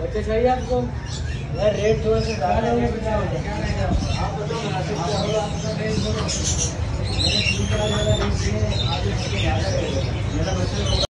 बच्चे चाहिए आपको? यार रेट थोड़ा सा ज़्यादा है आप बताओ का ज़्यादा रेट ज़्यादा मेरा बच्चे